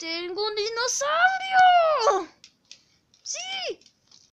¡Tengo un dinosaurio!